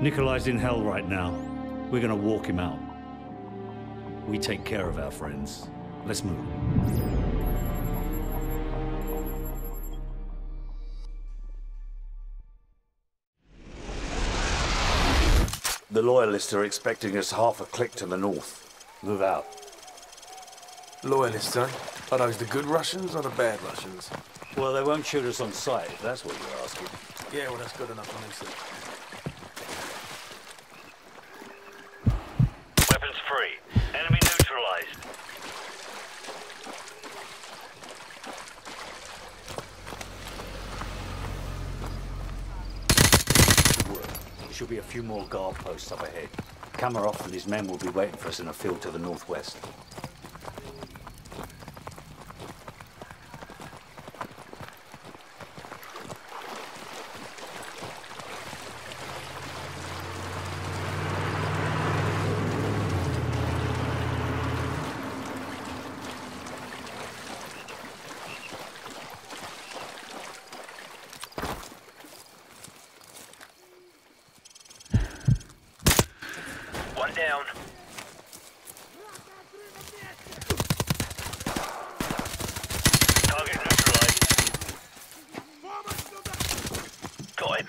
Nikolai's in hell right now. We're gonna walk him out. We take care of our friends. Let's move. The Loyalists are expecting us half a click to the north. Move out. Loyalists, eh? Are those the good Russians or the bad Russians? Well, they won't shoot us on sight, if that's what you're asking. Yeah, well, that's good enough for me, sir. Should be a few more guard posts up ahead. Kamarov and his men will be waiting for us in a field to the northwest. One down. Target neutralized. Got him.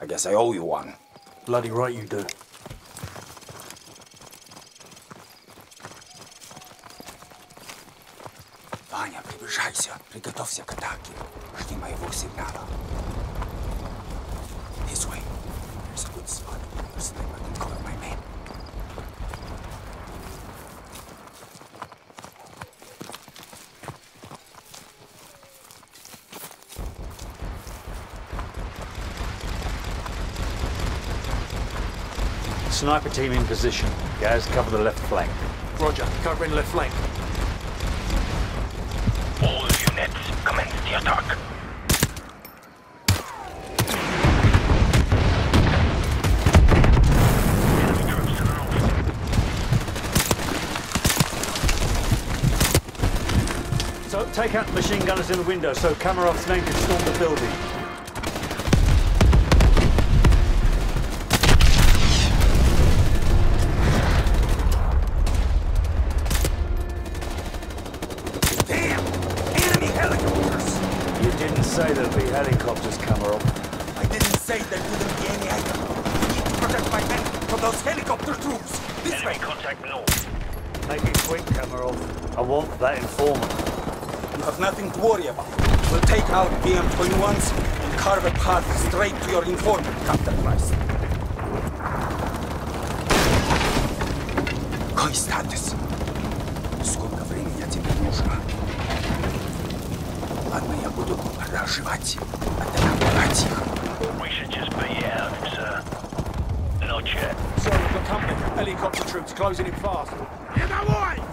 I guess I owe you one. Bloody right you do. Ваня, приближайся. Приготовься к атаке. Жди моего сигнала. Sniper team in position. Guys, cover the left flank. Roger, covering left flank. All units, commence the attack. Enemy troops to the north. So take out the machine gunners in the window so Kamarov's men can storm the building. Worry about. We'll take out BM-21s and carve a path straight to your informant, Captain Price. Какой статус? Сколько времени тебе нужно? Ладно, я буду разжевать, а ты набрать их. We should just be out, sir. Not yet. Sir, we've got company. Helicopter troops closing in fast. Рядовой! Давай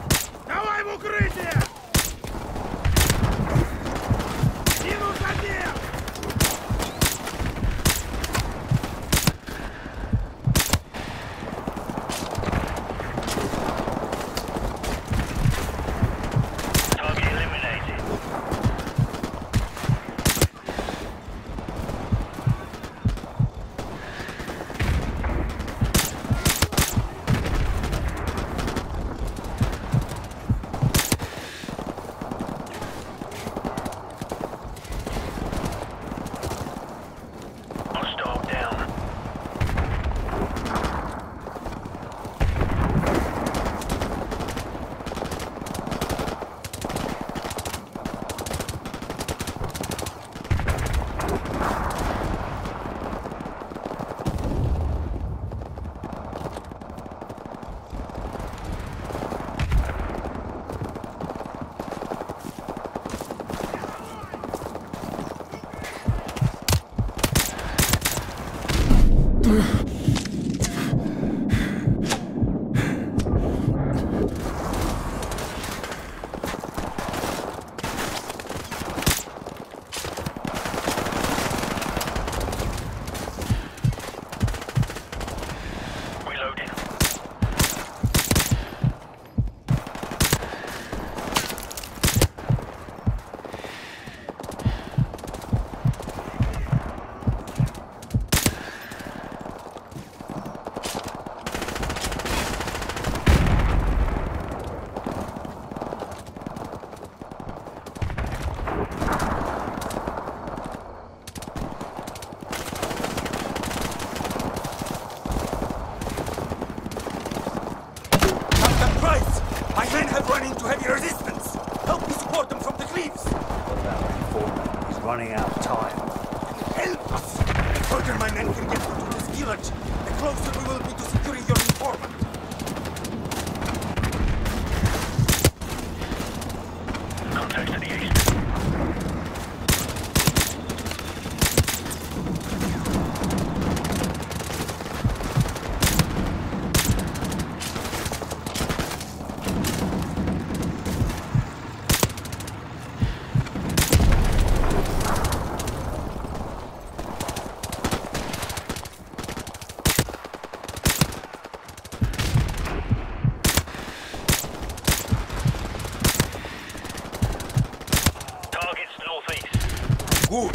Good.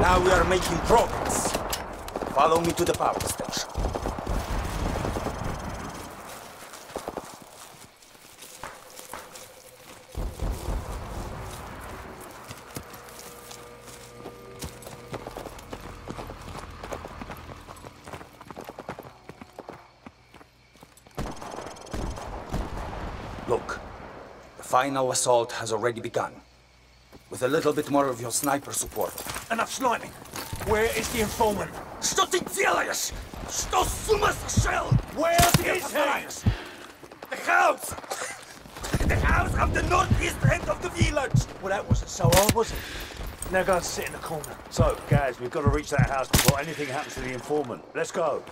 Now we are making progress. Follow me to the power station. Look, the final assault has already begun. With a little bit more of your sniper support, Enough sniping. Where is the informant? Что ты делаешь? Что с ума сошел? Where Ты is he? повторяешь? The house! The house of the northeast end of the village! Well, that wasn't so hard, was it? Now go and sit in the corner. So, Gaz, we've got to reach that house before anything happens to the informant. Let's go.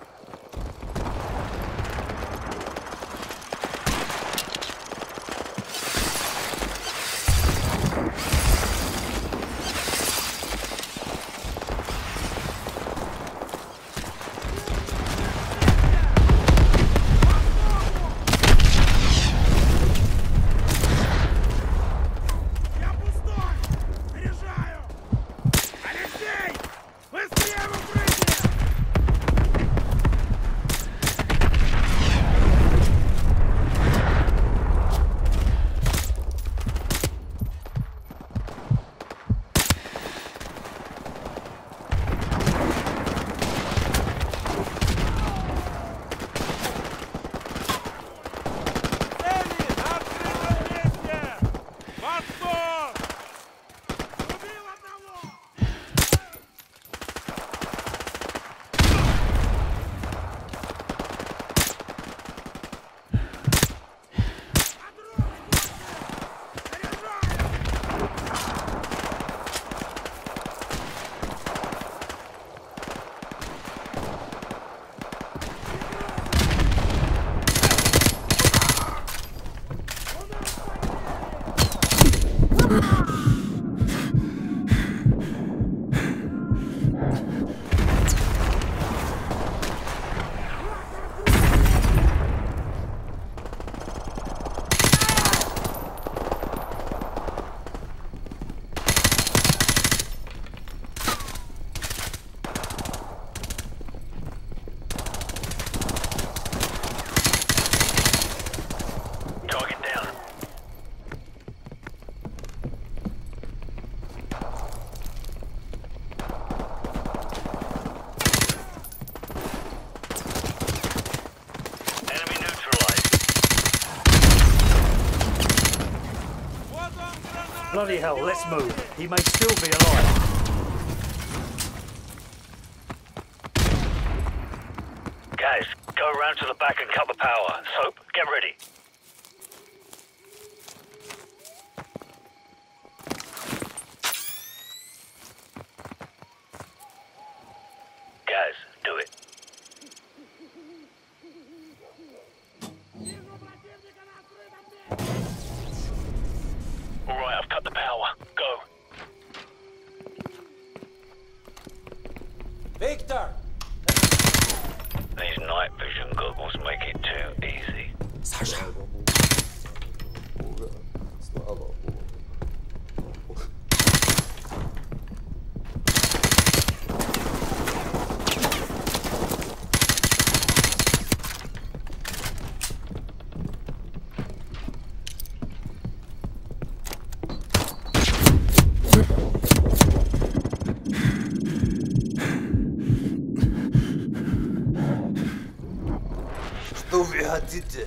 Bloody hell, let's move. He may still be alive. Guys, go around to the back and cut the power. Soap, get ready. Саша. Ура, слава Богу. Что вы хотите?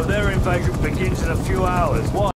Oh, no, their invasion begins in a few hours. Why?